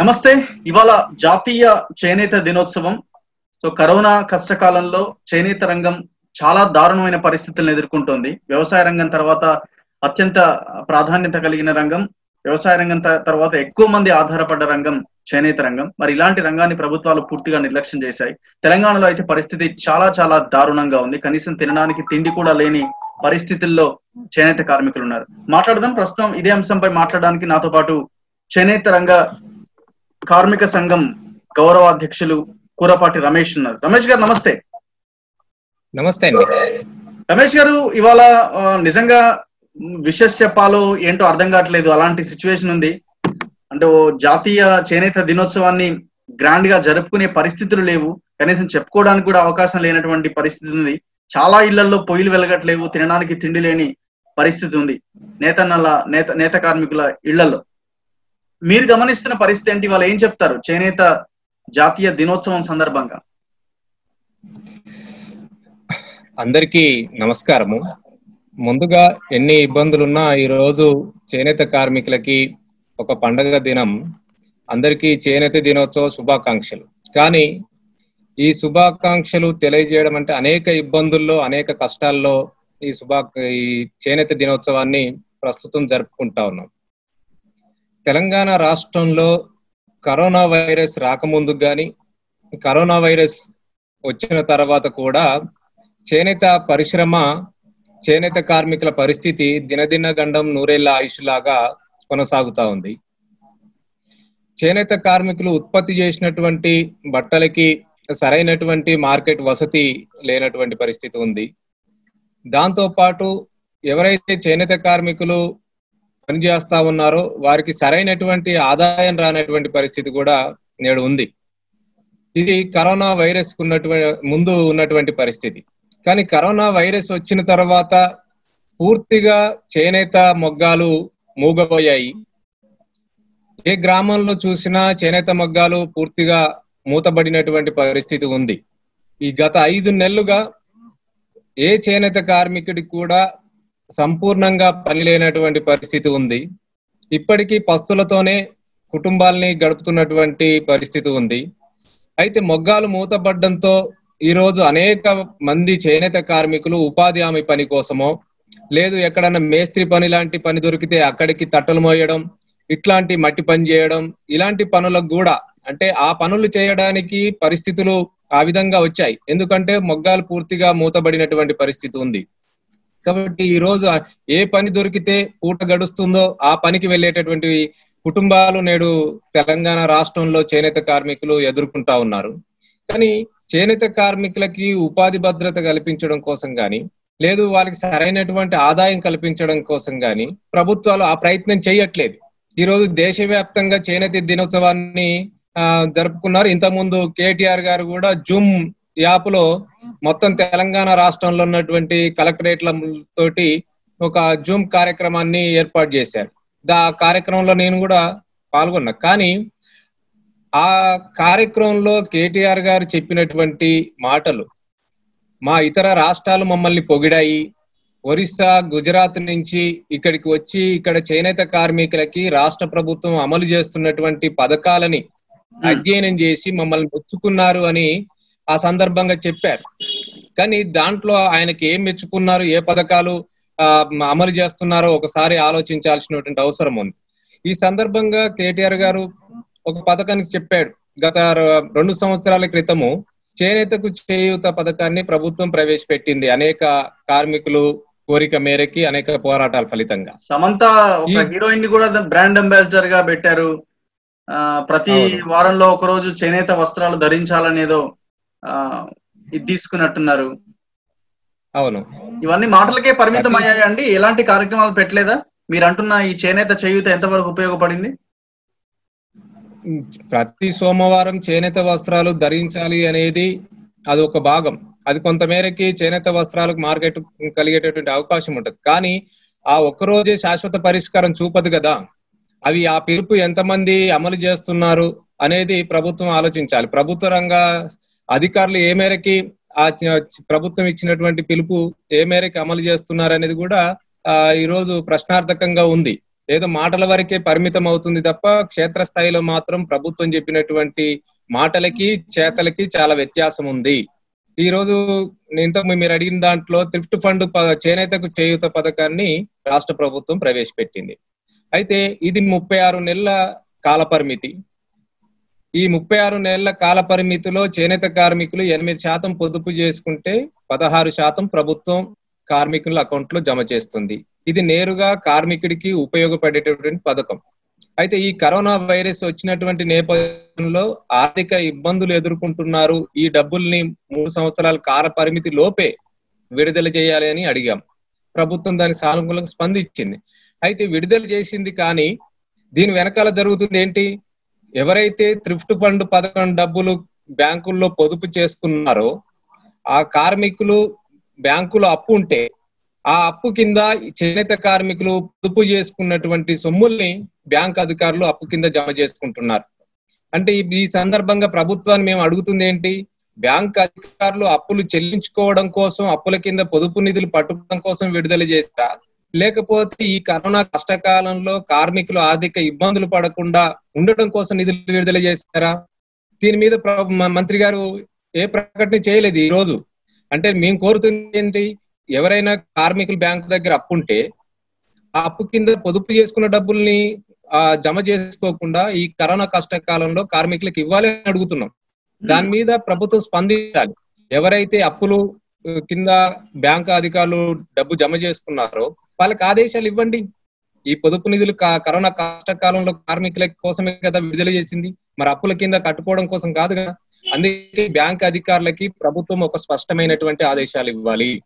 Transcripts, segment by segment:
నమస్తే ఇవాళ జాతీయ చేనేత దినోత్సవం. సో కరోనా కష్టకాలంలో చేనేత రంగం చాలా దారుణమైన పరిస్థితులను ఎదుర్కొంటోంది. వ్యవసాయ రంగం తర్వాత అత్యంత ప్రాధాన్యత కలిగిన రంగం. వ్యవసాయ రంగం త- తర్వాత ఎక్కువ మంది ఆధారపడ్డ రంగం చేనేత రంగం. మరి ఇలాంటి రంగాన్ని ప్రభుత్వాలు పూర్తిగా నిర్లక్ష్యం చేశాయి. తెలంగాణలో అయితే పరిస్థితి చాలా చాలా దారుణంగా ఉంది. కనీసం తినడానికి తిండి కూడా లేని పరిస్థితుల్లో చేనేత కార్మికులు ఉన్నారు మాట్లాడదాం ప్రస్తుతం ఇదే అంశంపై మాట్లాడడానికి నాతో పాటు చేనేత రంగ కార్మిక సంఘం గౌరవ అధ్యక్షులు కూరపాటి రమేష్ ఉన్నారు. రమేష్ గారు నమస్తే. నమస్తే అండి. రమేష్ గారు ఇవాళ నిజంగా విషెస్ చెప్పాలో ఏంటో అర్థం కావట్లేదు. అలాంటి సిచ్యువేషన్ ఉంది. అంటే ఓ జాతీయ చేనేత దినోత్సవాన్ని గ్రాండ్గా జరుపుకునే పరిస్థితులు లేవు. కనీసం చెప్పుకోవడానికి కూడా అవకాశం లేనటువంటి పరిస్థితి ఉంది. చాలా ఇళ్ళలో పొయ్యిలు వెలగట్లేవు. తినడానికి తిండి లేని పరిస్థితి ఉంది. నేతన్నల నేత నేత కార్మికుల ఇళ్ళలో మీరు గమనిస్తున్న పరిస్థితి ఏంటి? వాళ్ళు ఏం చెప్తారు? చేనేత జాతీయ దినోత్సవం సందర్భంగా. అందరికీ నమస్కారము. ముందుగా ఎన్ని ఇబ్బందులున్నా ఈ రోజు చేనేత కార్మికులకి ఒక పండగ దినం. అందరికీ చేనేత దినోత్సవ శుభాకాంక్షలు. కానీ ఈ శుభాకాంక్షలు తెలియజేయడం అంటే అనేక ఇబ్బందుల్లో అనేక కష్టాల్లో ఈ శుభా ఈ చేనేత దినోత్సవాన్ని ప్రస్తుతం జరుపుకుంటా ఉన్నాం. తెలంగాణ రాష్ట్రంలో కరోనా వైరస్ రాకముందు కానీ కరోనా వైరస్ వచ్చిన తర్వాత కూడా చేనేత పరిశ్రమ చేనేత కార్మికుల పరిస్థితి దినదిన గండం నూరేళ్ళ ఆయుష్లాగా కొనసాగుతా ఉంది. చేనేత కార్మికులు ఉత్పత్తి చేసినటువంటి బట్టలకి సరైనటువంటి మార్కెట్ వసతి లేనటువంటి పరిస్థితి ఉంది. దాంతో పాటు ఎవరైతే చేనేత కార్మికులు పనిచేస్తా ఉన్నారో వారికి సరైనటువంటి ఆదాయం రానటువంటి పరిస్థితి కూడా నేడు ఉంది. ఇది కరోనా వైరస్ ఉన్నటువంటి ముందు ఉన్నటువంటి పరిస్థితి. కానీ కరోనా వైరస్ వచ్చిన తర్వాత పూర్తిగా చేనేత మొగ్గాలు మూగపోయాయి ఏ గ్రామంలో చూసినా చేనేత మొగ్గాలు పూర్తిగా మూతబడినటువంటి పరిస్థితి ఉంది. ఈ గత ఐదు నెలలుగా ఏ చేనేత కార్మికుడికి కూడా సంపూర్ణంగా పని లేనటువంటి పరిస్థితి ఉంది. ఇప్పటికీ పస్తులతోనే కుటుంబాల్ని గడుపుతున్నటువంటి పరిస్థితి ఉంది. అయితే మొగ్గాలు మూతపడ్డంతో ఈ రోజు అనేక మంది చేనేత కార్మికులు ఉపాధి హామీ పని కోసమో లేదు ఎక్కడన్నా మేస్త్రి పని లాంటి పని దొరికితే అక్కడికి తట్టలు మోయడం ఇట్లాంటి మట్టి పని చేయడం ఇలాంటి పనులకు కూడా అంటే ఆ పనులు చేయడానికి పరిస్థితులు ఆ విధంగా వచ్చాయి. ఎందుకంటే మొగ్గాలు పూర్తిగా మూతబడినటువంటి పరిస్థితి ఉంది. కాబట్టి ఈ రోజు ఏ పని దొరికితే పూట గడుస్తుందో ఆ పనికి వెళ్ళేటటువంటి కుటుంబాలు నేడు తెలంగాణ రాష్ట్రంలో చేనేత కార్మికులు ఎదుర్కొంటా ఉన్నారు. కానీ చేనేత కార్మికులకి ఉపాధి భద్రత కల్పించడం కోసం గాని లేదు వాళ్ళకి సరైనటువంటి ఆదాయం కల్పించడం కోసం గాని ప్రభుత్వాలు ఆ ప్రయత్నం చేయట్లేదు. ఈ రోజు దేశవ్యాప్తంగా చేనేత దినోత్సవాన్ని జరుపుకున్నారు. ఇంతకుముందు కేటీఆర్ గారు కూడా జూమ్ యాప్లో మొత్తం తెలంగాణ రాష్ట్రంలో ఉన్నటువంటి కలెక్టరేట్ల తోటి ఒక జూమ్ కార్యక్రమాన్ని ఏర్పాటు చేశారు. దా కార్యక్రమంలో నేను కూడా పాల్గొన్నా. కానీ ఆ కార్యక్రమంలో కేటీఆర్ గారు చెప్పినటువంటి మాటలు మా ఇతర రాష్ట్రాలు మమ్మల్ని పొగిడాయి. ఒరిస్సా గుజరాత్ నుంచి ఇక్కడికి వచ్చి ఇక్కడ చేనేత కార్మికులకి రాష్ట్ర ప్రభుత్వం అమలు చేస్తున్నటువంటి పథకాలని అధ్యయనం చేసి మమ్మల్ని మెచ్చుకున్నారు అని ఆ సందర్భంగా చెప్పారు. కానీ దాంట్లో ఆయనకి ఏం మెచ్చుకున్నారు ఏ పథకాలు అమలు చేస్తున్నారో ఒకసారి ఆలోచించాల్సినటువంటి అవసరం ఉంది. ఈ సందర్భంగా కేటీఆర్ గారు ఒక పథకాన్ని చెప్పాడు. గత రెండు సంవత్సరాల క్రితము చేనేతకు చేయూత పథకాన్ని ప్రభుత్వం ప్రవేశపెట్టింది అనేక కార్మికులు కోరిక మేరకి అనేక పోరాటాల ఫలితంగా. సమంత ఒక హీరోయిన్ని కూడా బ్రాండ్ అంబాసిడర్గా పెట్టారు. ఆ, ప్రతి. వారంలో ఒక రోజు చేనేత వస్త్రాలు ధరించాలనేదో ఇది తీసుకున్నట్టున్నారు. అవును. ఇవన్నీ మాటలకే పరిమితం అయ్యాయండి. ఎలాంటి కార్యక్రమాలు పెట్టలేదా? మీరు అంటున్న ఈ చేనేత చేయూత ఎంతవరకు ఉపయోగపడింది? ప్రతి సోమవారం చేనేత వస్త్రాలు ధరించాలి అనేది అది ఒక భాగం. అది కొంతమేరకి చేనేత వస్త్రాలకు మార్కెట్ కలిగేటటువంటి అవకాశం ఉంటది. కానీ ఆ ఒక్క రోజే శాశ్వత పరిష్కారం చూపదు కదా. అవి ఆ పిలుపు ఎంతమంది అమలు చేస్తున్నారు అనేది ప్రభుత్వం ఆలోచించాలి. ప్రభుత్వ రంగ అధికారులు ఏ మేరకి ఆ ప్రభుత్వం ఇచ్చినటువంటి పిలుపు ఏ మేరకు అమలు చేస్తున్నారు అనేది కూడా ఆ, ఈ రోజు ప్రశ్నార్థకంగా ఉంది. ఏదో మాటల వరకే పరిమితం అవుతుంది తప్ప క్షేత్రస్థాయిలో మాత్రం ప్రభుత్వం చెప్పినటువంటి మాటలకి చేతలకి చాలా వ్యత్యాసం ఉంది. ఈ రోజు ఇంతకు మీరు అడిగిన దాంట్లో థ్రిఫ్ట్ ఫండ్ చేనేతకు చేయూత పథకాన్ని రాష్ట్ర ప్రభుత్వం ప్రవేశపెట్టింది. అయితే ఇది ముప్పై ఆరు నెలల కాల పరిమితి ఈ ముప్పై ఆరు నెలల కాల పరిమితిలో చేనేత కార్మికులు ఎనిమిది శాతం పొదుపు చేసుకుంటే పదహారు శాతం ప్రభుత్వం కార్మికుల అకౌంట్లో జమ చేస్తుంది. ఇది నేరుగా కార్మికుడికి ఉపయోగపడేటటువంటి పథకం. అయితే ఈ కరోనా వైరస్ వచ్చినటువంటి నేపథ్యంలో ఆర్థిక ఇబ్బందులు ఎదుర్కొంటున్నారు. ఈ డబ్బుల్ని మూడు సంవత్సరాల కాల పరిమితి లోపే విడుదల చేయాలి అని అడిగాం. ప్రభుత్వం దాని సానుకూలంగా స్పందించింది. అయితే విడుదల చేసింది కానీ దీని వెనకాల జరుగుతుంది ఏంటి? ఎవరైతే థ్రిఫ్ట్ ఫండ్ పథకం డబ్బులు బ్యాంకుల్లో పొదుపు చేసుకున్నారో ఆ కార్మికులు బ్యాంకులో అప్పు ఉంటే ఆ అప్పు కింద చేనేత కార్మికులు పొదుపు చేసుకున్నటువంటి సొమ్ముల్ని బ్యాంక్ అధికారులు అప్పు కింద జమ చేసుకుంటున్నారు. అంటే ఈ- సందర్భంగా ప్రభుత్వాన్ని మేము అడుగుతుంది ఏంటి? బ్యాంక్ అధికారులు అప్పులు చెల్లించుకోవడం కోసం అప్పుల కింద పొదుపు నిధులు పట్టుకోవడం కోసం విడుదల చేస్తారా లేకపోతే ఈ కరోనా కష్టకాలంలో కార్మికులు ఆర్థిక ఇబ్బందులు పడకుండా ఉండడం కోసం నిధులు విడుదల చేశారా? దీని మీద మంత్రి గారు ఏ ప్రకటన చేయలేదు ఈ రోజు అంటే మేము కోరుతుంది ఏంటి? ఎవరైనా కార్మికులు బ్యాంకు దగ్గర అప్పు ఉంటే ఆ అప్పు కింద పొదుపు చేసుకున్న డబ్బుల్ని ఆ జమ చేసుకోకుండా ఈ కరోనా కష్టకాలంలో కార్మికులకు ఇవ్వాలి అని అడుగుతున్నాం. దాని మీద ప్రభుత్వం స్పందించాలి. ఎవరైతే అప్పులు కింద బ్యాంకు అధికారులు డబ్బు జమ చేసుకున్నారో వాళ్ళకి ఆదేశాలు ఇవ్వండి. ఈ పొదుపు నిధులు కా- కరోనా కష్టకాలంలో కార్మికుల కోసమే కదా విడుదల చేసింది. మరి అప్పుల కింద కట్టుకోవడం కోసం కాదు కదా. అందుకే బ్యాంక్ అధికారులకి ప్రభుత్వం ఒక స్పష్టమైనటువంటి ఆదేశాలు ఇవ్వాలి.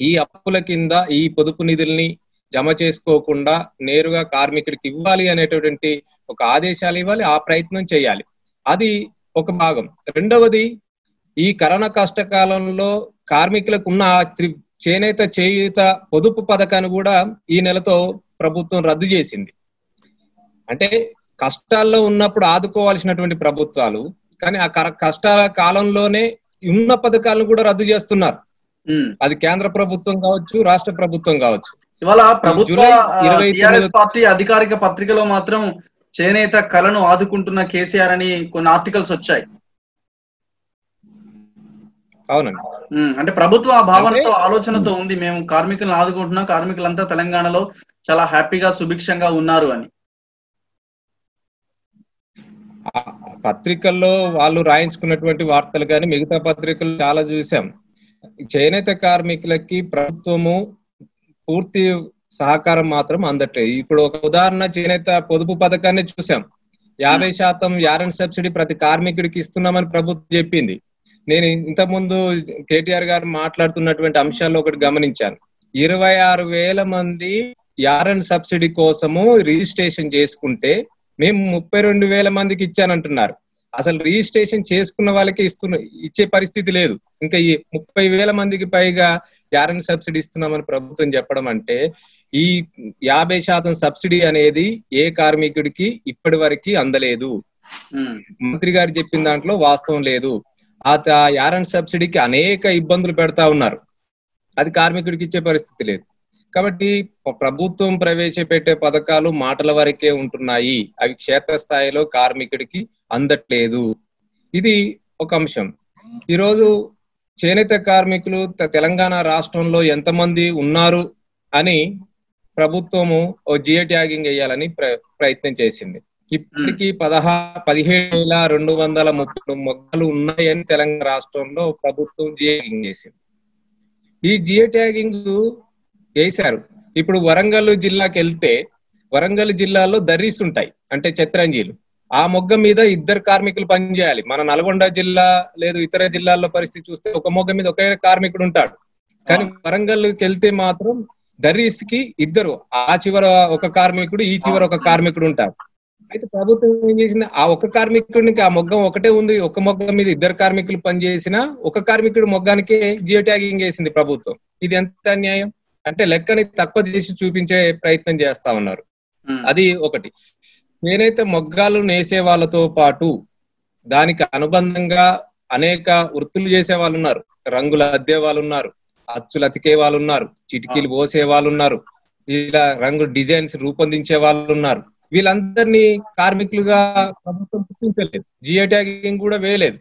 ఈ అప్పుల కింద ఈ పొదుపు నిధుల్ని జమ చేసుకోకుండా నేరుగా కార్మికుడికి ఇవ్వాలి అనేటటువంటి ఒక ఆదేశాలు ఇవ్వాలి ఆ ప్రయత్నం చేయాలి. అది ఒక భాగం. రెండవది ఈ కరోనా కష్టకాలంలో కార్మికులకు ఉన్న చేనేత చేయూత పొదుపు పథకాన్ని కూడా ఈ నెలతో ప్రభుత్వం రద్దు చేసింది. అంటే కష్టాల్లో ఉన్నప్పుడు ఆదుకోవాల్సినటువంటి ప్రభుత్వాలు కానీ ఆ కష్టాల కాలంలోనే ఉన్న పథకాలను కూడా రద్దు చేస్తున్నారు. అది కేంద్ర ప్రభుత్వం కావచ్చు రాష్ట్ర ప్రభుత్వం కావచ్చు. ఇవాళ ప్రభుత్వ పార్టీ అధికారిక పత్రికలో మాత్రం చేనేత కళను ఆదుకుంటున్న కేసీఆర్ అని కొన్ని ఆర్టికల్స్ వచ్చాయి. అవునండి. అంటే ప్రభుత్వం ఆ భావనతో ఆలోచనతో ఉంది. మేము కార్మికులను ఆదుకుంటున్నాం. కార్మికులంతా తెలంగాణలో చాలా హ్యాపీగా సుభిక్షంగా ఉన్నారు అని. పత్రికల్లో వాళ్ళు రాయించుకున్నటువంటి వార్తలు కానీ మిగతా పత్రికలు చాలా చూసాం. చేనేత కార్మికులకి ప్రభుత్వము పూర్తి సహకారం మాత్రం అందట్లేదు. ఇప్పుడు ఒక ఉదాహరణ చేనేత పొదుపు పథకాన్ని చూసాం. యాభై శాతం యారన్ సబ్సిడీ ప్రతి కార్మికుడికి ఇస్తున్నామని ప్రభుత్వం చెప్పింది. నేను ఇంతకుముందు కేటీఆర్ గారు మాట్లాడుతున్నటువంటి అంశాల్లో ఒకటి గమనించాను. ఇరవై ఆరు వేల మంది యారన్ సబ్సిడీ కోసము రిజిస్ట్రేషన్ చేసుకుంటే మేము ముప్పై రెండు వేల మందికి ఇచ్చానంటున్నారు. అసలు రిజిస్ట్రేషన్ చేసుకున్న వాళ్ళకి ఇస్తున్న ఇచ్చే పరిస్థితి లేదు. ఇంకా ఈ ముప్పై వేల మందికి పైగా యారన్ సబ్సిడీ ఇస్తున్నామని ప్రభుత్వం చెప్పడం అంటే ఈ యాభై శాతం సబ్సిడీ అనేది ఏ కార్మికుడికి ఇప్పటి వరకు అందలేదు. మంత్రి గారు చెప్పిన దాంట్లో వాస్తవం లేదు. ఆ యారెంట్ సబ్సిడీకి అనేక ఇబ్బందులు పెడతా ఉన్నారు. అది కార్మికుడికి ఇచ్చే పరిస్థితి లేదు. కాబట్టి ప్రభుత్వం ప్రవేశపెట్టే పథకాలు మాటల వరకే ఉంటున్నాయి. అవి క్షేత్రస్థాయిలో కార్మికుడికి అందట్లేదు. ఇది ఒక అంశం. ఈరోజు చేనేత కార్మికులు తెలంగాణ రాష్ట్రంలో ఎంతమంది ఉన్నారు అని ప్రభుత్వము ఓ జియో ట్యాగింగ్ వేయాలని ప్ర- ప్రయత్నం చేసింది. ఇప్పటికీ పదహా పదిహేడు వేల రెండు వందల ముప్పై మొక్కలు ఉన్నాయని తెలంగాణ రాష్ట్రంలో ప్రభుత్వం జియో ట్యాగింగ్ చేసింది. ఈ జియో ట్యాగింగ్ వేశారు ఇప్పుడు వరంగల్ జిల్లాకి వెళ్తే వరంగల్ జిల్లాలో దర్రీస్ ఉంటాయి అంటే చిత్రంజీలు. ఆ మొగ్గ మీద ఇద్దరు కార్మికులు పనిచేయాలి. మన నల్గొండ జిల్లా లేదు ఇతర జిల్లాల్లో పరిస్థితి చూస్తే ఒక మొగ్గ మీద ఒకే కార్మికుడు ఉంటాడు. కానీ వరంగల్కి వెళ్తే మాత్రం దర్రీస్కి ఇద్దరు ఆ చివర ఒక కార్మికుడు ఈ చివర ఒక కార్మికుడు ఉంటారు అయితే ప్రభుత్వం ఏం చేసింది? ఆ ఒక్క కార్మికుడికి ఆ మొగ్గం ఒకటే ఉంది. ఒక మొగ్గ మీద ఇద్దరు కార్మికులు పనిచేసిన ఒక కార్మికుడు మొగ్గానికే జియో ట్యాగింగ్ వేసింది ప్రభుత్వం. ఇది ఎంత అన్యాయం? అంటే లెక్కని తక్కువ చేసి చూపించే ప్రయత్నం చేస్తా ఉన్నారు. అది ఒకటి. చేనేత మొగ్గాలు నేసే వాళ్ళతో పాటు దానికి అనుబంధంగా అనేక వృత్తులు చేసే వాళ్ళు ఉన్నారు రంగులు అద్దే వాళ్ళు ఉన్నారు అచ్చులు అతికే వాళ్ళు ఉన్నారు చిటికీలు పోసే వాళ్ళు ఉన్నారు ఇలా రంగు డిజైన్స్ రూపొందించే వాళ్ళు ఉన్నారు వీళ్ళందరినీ కార్మికులుగా ప్రభుత్వం గుర్తించలేదు. జియో ట్యాగింగ్ కూడా వేయలేదు.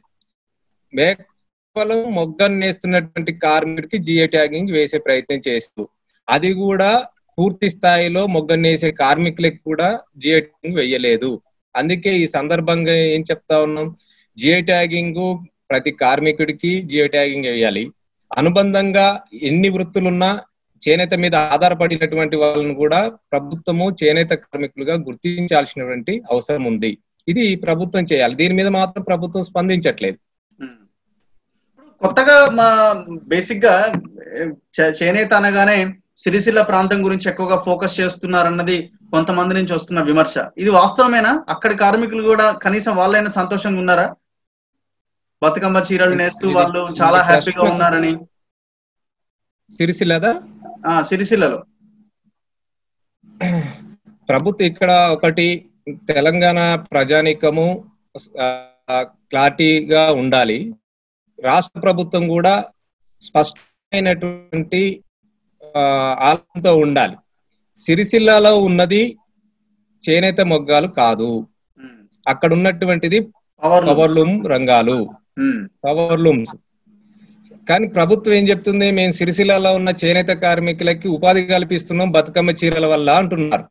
కేవలం మొగ్గను నేస్తున్నటువంటి కార్మికుడికి జియో ట్యాగింగ్ వేసే ప్రయత్నం చేస్తూ అది కూడా పూర్తి స్థాయిలో మొగ్గను నేసే కార్మికులకు కూడా జియో ట్యాగింగ్ వేయలేదు. అందుకే ఈ సందర్భంగా ఏం చెప్తా ఉన్నాం? జియో ట్యాగింగ్ ప్రతి కార్మికుడికి జియో ట్యాగింగ్ వేయాలి. అనుబంధంగా ఎన్ని వృత్తులున్నా చేనేత మీద ఆధారపడినటువంటి వాళ్ళని కూడా ప్రభుత్వము చేనేత కార్మికులుగా గుర్తించాల్సినటువంటి అవసరం ఉంది. ఇది ప్రభుత్వం చేయాలి. దీని మీద మాత్రం ప్రభుత్వం స్పందించట్లేదు. కొత్తగా మా బేసిక్గా చేనేత అనగానే సిరిసిల్ల ప్రాంతం గురించి ఎక్కువగా ఫోకస్ చేస్తున్నారన్నది కొంతమంది నుంచి వస్తున్న విమర్శ. ఇది వాస్తవమేనా? అక్కడి కార్మికులు కూడా కనీసం వాళ్ళైనా సంతోషంగా ఉన్నారా? బతుకమ్మ చీరలు నేస్తూ వాళ్ళు చాలా హ్యాపీగా. ఉన్నారని. సిరిసిల్లదా? సిరిసిల్లలో. ప్రభుత్వం ఇక్కడ ఒకటి తెలంగాణ ప్రజానీకము క్లారిటీగా ఉండాలి. రాష్ట్ర ప్రభుత్వం కూడా స్పష్టమైనటువంటి ఆ, ఆలోచనతో ఉండాలి. సిరిసిల్లాలో ఉన్నది చేనేత మొగ్గాలు కాదు. అక్కడ ఉన్నటువంటిది పవర్ పవర్లూమ్ రంగాలు. పవర్లూమ్స్. కానీ ప్రభుత్వం ఏం చెప్తుంది? మేము సిరిసిల్లలో ఉన్న చేనేత కార్మికులకి ఉపాధి కల్పిస్తున్నాం బతుకమ్మ చీరల వల్ల అంటున్నారు.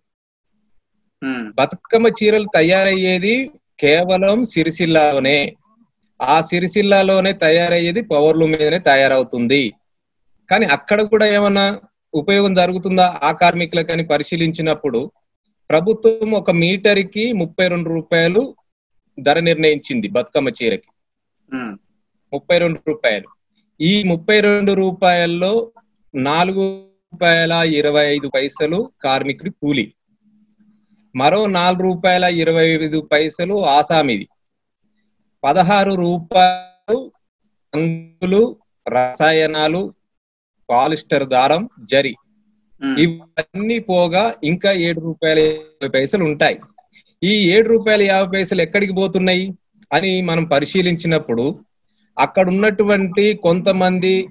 బతుకమ్మ చీరలు తయారయ్యేది కేవలం సిరిసిల్లాలోనే. ఆ సిరిసిల్లాలోనే తయారయ్యేది పవర్లూమ్ మీదనే తయారవుతుంది. కానీ అక్కడ కూడా ఏమన్నా ఉపయోగం జరుగుతుందా? ఆ కార్మికులకని పరిశీలించినప్పుడు ప్రభుత్వం ఒక మీటర్కి ముప్పై రెండు రూపాయలు ధర నిర్ణయించింది బతుకమ్మ చీరకి. ముప్పై రెండు రూపాయలు. ఈ ముప్పై రెండు రూపాయల్లో నాలుగు రూపాయల ఇరవై ఐదు పైసలు కార్మికుడి కూలి. మరో నాలుగు రూపాయల ఇరవై ఐదు పైసలు ఆసామిది. పదహారు రూపాయలు రంగులు రసాయనాలు పాలిస్టర్ దారం జరి. ఇవన్నీ పోగా ఇంకా ఏడు రూపాయల యాభై పైసలు ఉంటాయి. ఈ ఏడు రూపాయల యాభై పైసలు ఎక్కడికి పోతున్నాయి అని మనం పరిశీలించినప్పుడు అక్కడ ఉన్నటువంటి కొంతమంది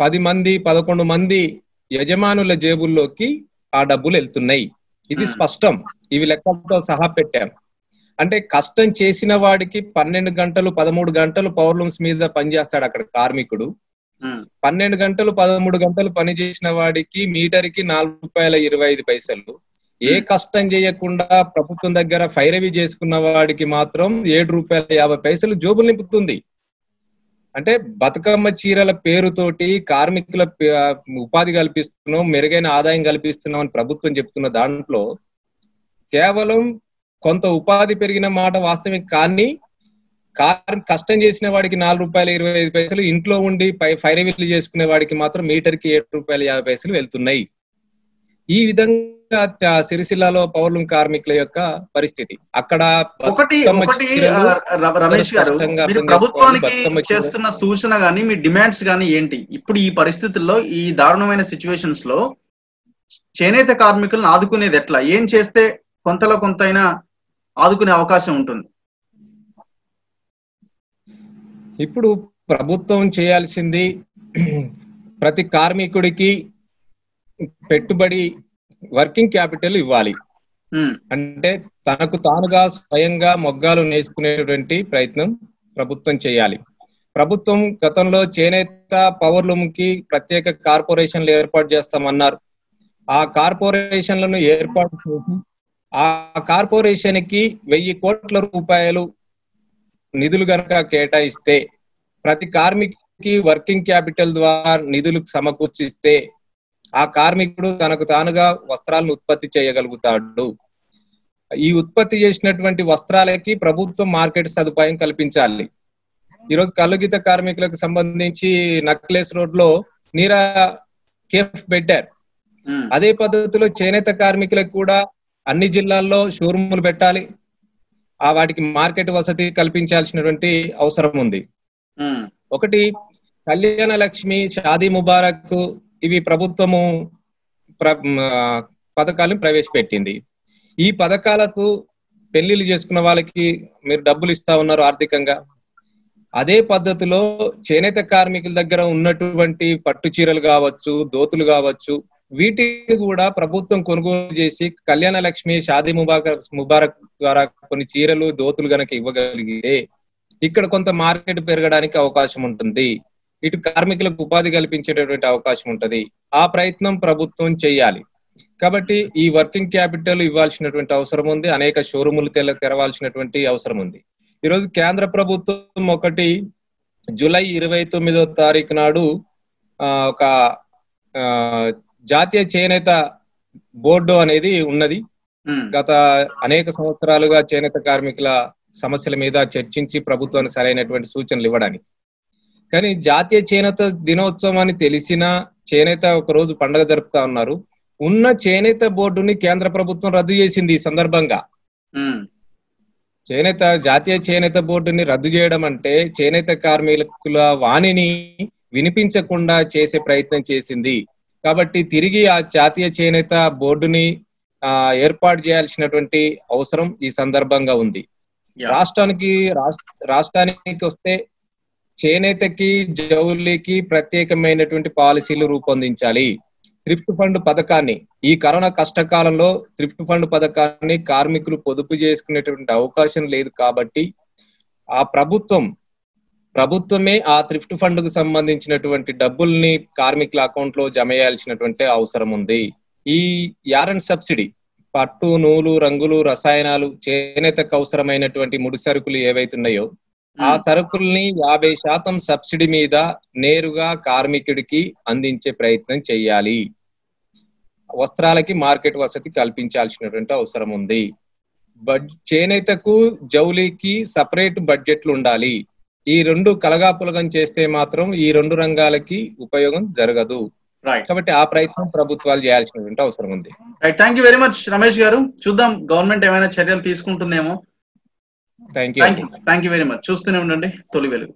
పది మంది పదకొండు మంది యజమానుల జేబుల్లోకి ఆ డబ్బులు వెళ్తున్నాయి. ఇది. స్పష్టం. ఇవి లెక్కలతో సహా పెట్టాం. అంటే కష్టం చేసిన వాడికి పన్నెండు గంటలు పదమూడు గంటలు పవర్లూమ్స్ మీద పనిచేస్తాడు అక్కడ కార్మికుడు. పన్నెండు గంటలు పదమూడు గంటలు పని చేసిన వాడికి మీటర్కి నాలుగు రూపాయల ఇరవై ఐదు పైసలు. ఏ కష్టం చేయకుండా ప్రభుత్వం దగ్గర ఫైరవి చేసుకున్న వాడికి మాత్రం ఏడు రూపాయల యాభై పైసలు జోబులు నింపుతుంది. అంటే బతుకమ్మ చీరల పేరుతోటి కార్మికుల ఉపాధి కల్పిస్తున్నాం మెరుగైన ఆదాయం కల్పిస్తున్నాం అని ప్రభుత్వం చెప్తున్న దాంట్లో కేవలం కొంత ఉపాధి పెరిగిన మాట వాస్తవమే కానీ కార్ కష్టం చేసిన వాడికి నాలుగు రూపాయల ఇరవై ఐదు పైసలు ఇంట్లో ఉండి పై ఫైరవిల్లు చేసుకునే వాడికి మాత్రం మీటర్కి ఏడు రూపాయల యాభై పైసలు వెళ్తున్నాయి. ఈ విధంగా సిరిసిల్లాలో పౌర్లం కార్మికుల యొక్క పరిస్థితి. అక్కడ ఒకటి రమేష్ గారు మీరు ప్రభుత్వానికి చేస్తున్న సూచన గానీ మీ డిమాండ్స్ గానీ ఏంటి? ఇప్పుడు ఈ పరిస్థితుల్లో ఈ దారుణమైన సిచ్యువేషన్స్లో చేనేత కార్మికులను ఆదుకునేది ఎట్లా? ఏం చేస్తే కొంతలో కొంతైనా ఆదుకునే అవకాశం ఉంటుంది? ఇప్పుడు ప్రభుత్వం చేయాల్సింది ప్రతి కార్మికుడికి పెట్టుబడి వర్కింగ్ క్యాపిటల్ ఇవ్వాలి. అంటే తనకు తానుగా స్వయంగా మొగ్గాలు నేసుకునేటువంటి ప్రయత్నం ప్రభుత్వం చేయాలి. ప్రభుత్వం గతంలో చేనేత పవర్లూమ్కి ప్రత్యేక కార్పొరేషన్లు ఏర్పాటు చేస్తామన్నారు. ఆ కార్పొరేషన్లను ఏర్పాటు చేసి ఆ కార్పొరేషన్కి వెయ్యి కోట్ల రూపాయలు నిధులు గనక కేటాయిస్తే ప్రతి కార్మికుడికి వర్కింగ్ క్యాపిటల్ ద్వారా నిధులు సమకూర్చిస్తే ఆ కార్మికుడు తనకు తానుగా వస్త్రాలను ఉత్పత్తి చేయగలుగుతాడు. ఈ ఉత్పత్తి చేసినటువంటి వస్త్రాలకి ప్రభుత్వం మార్కెట్ సదుపాయం కల్పించాలి. ఈరోజు కల్లుగీత కార్మికులకు సంబంధించి నక్లెస్ రోడ్లో నీరా కేఫ్ పెట్టారు. అదే పద్ధతిలో చేనేత కార్మికులకు కూడా అన్ని జిల్లాల్లో షోరూములు పెట్టాలి. ఆ వాటికి మార్కెట్ వసతి కల్పించాల్సినటువంటి అవసరం ఉంది. ఒకటి కళ్యాణ లక్ష్మి షాదీ ముబారక్ ఇవి ప్రభుత్వము ప్ర- పథకాలను ప్రవేశపెట్టింది. ఈ పథకాలకు పెళ్ళిళ్ళు చేసుకున్న వాళ్ళకి మీరు డబ్బులు ఇస్తా ఉన్నారు ఆర్థికంగా. అదే పద్ధతిలో చేనేత కార్మికుల దగ్గర ఉన్నటువంటి పట్టు చీరలు కావచ్చు దోతులు కావచ్చు వీటిని కూడా ప్రభుత్వం కొనుగోలు చేసి కళ్యాణ లక్ష్మి షాదీ ముబారక్ ముబారక్ ద్వారా కొన్ని చీరలు దోతులు గనక ఇవ్వగలిగితే ఇక్కడ కొంత మార్కెట్ పెరగడానికి అవకాశం ఉంటుంది. ఇటు కార్మికులకు ఉపాధి కల్పించేటటువంటి అవకాశం ఉంటది. ఆ ప్రయత్నం ప్రభుత్వం చేయాలి. కాబట్టి ఈ వర్కింగ్ క్యాపిటల్ ఇవ్వాల్సినటువంటి అవసరం ఉంది. అనేక షోరూములు తెరవాల్సినటువంటి అవసరం ఉంది. ఈరోజు కేంద్ర ప్రభుత్వం ఒకటి జూలై ఇరవై తొమ్మిదో తారీఖు నాడు ఆ, ఒక ఆ, జాతీయ చేనేత బోర్డు అనేది ఉన్నది. గత అనేక సంవత్సరాలుగా చేనేత కార్మికుల సమస్యల మీద చర్చించి ప్రభుత్వానికి సరైనటువంటి సూచనలు ఇవ్వడానికి. కానీ జాతీయ చేనేత దినోత్సవం అని తెలిసిన చేనేత ఒక రోజు పండగ జరుపుతా ఉన్నారు. ఉన్న చేనేత బోర్డుని కేంద్ర ప్రభుత్వం రద్దు చేసింది ఈ సందర్భంగా. చేనేత జాతీయ చేనేత బోర్డుని రద్దు చేయడం అంటే చేనేత కార్మికుల వాణిని వినిపించకుండా చేసే ప్రయత్నం చేసింది. కాబట్టి తిరిగి ఆ జాతీయ చేనేత బోర్డుని ఆ ఏర్పాటు చేయాల్సినటువంటి అవసరం ఈ సందర్భంగా ఉంది. రాష్ట్రానికి రాష్ట్ర- రాష్ట్రానికి వస్తే చేనేతకి జౌలికి ప్రత్యేకమైనటువంటి పాలసీలు రూపొందించాలి. థ్రిఫ్ట్ ఫండ్ పథకాన్ని ఈ కరోనా కష్టకాలంలో థ్రిఫ్ట్ ఫండ్ పథకాన్ని కార్మికులు పొదుపు చేసుకునేటువంటి అవకాశం లేదు కాబట్టి ఆ ప్రభుత్వం ప్రభుత్వమే ఆ థ్రిఫ్ట్ ఫండ్కు సంబంధించినటువంటి డబ్బుల్ని కార్మికుల అకౌంట్లో జమ చేయాల్సినటువంటి అవసరం ఉంది. ఈ యారన్ సబ్సిడీ పట్టు నూలు రంగులు రసాయనాలు చేనేతకు అవసరమైనటువంటి ముడి సరుకులు ఏవైతున్నాయో ఆ సరుకుల్ని యాభై శాతం సబ్సిడీ మీద నేరుగా కార్మికుడికి అందించే ప్రయత్నం చేయాలి వస్త్రాలకి మార్కెట్ వసతి కల్పించాల్సినటువంటి అవసరం ఉంది. బడ్ చేనేతకు జౌలికి సపరేట్ బడ్జెట్లు ఉండాలి. ఈ రెండు కలగాపులగం చేస్తే మాత్రం ఈ రెండు రంగాలకి ఉపయోగం జరగదు. కాబట్టి ఆ ప్రయత్నం ప్రభుత్వాలు చేయాల్సినటువంటి అవసరం ఉంది. Right thank you very much Ramesh garu. చూద్దాం గవర్నమెంట్ ఏమైనా చర్యలు తీసుకుంటుందేమో. Thank you thank you very much చూస్తూనే ఉండండి. తొలి వెలుగు.